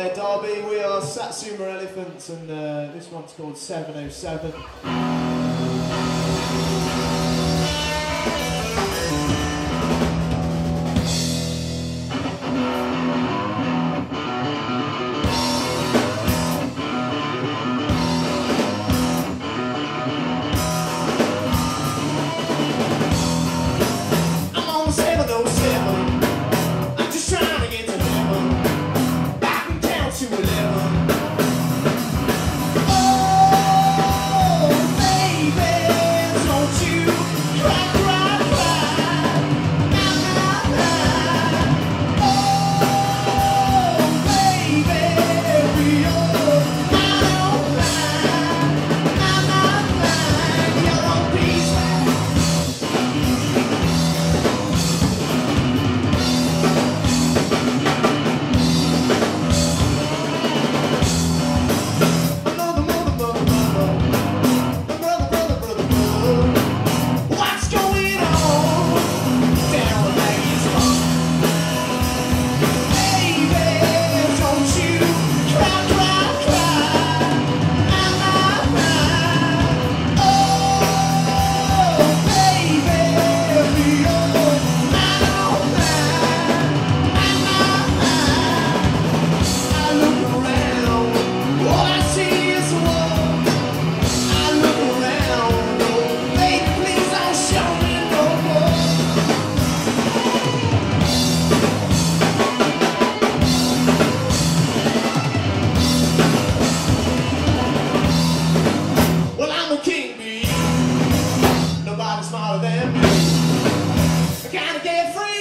there, Derby. We are Satsuma Elephants, and uh, this one's called 707. gotta get free.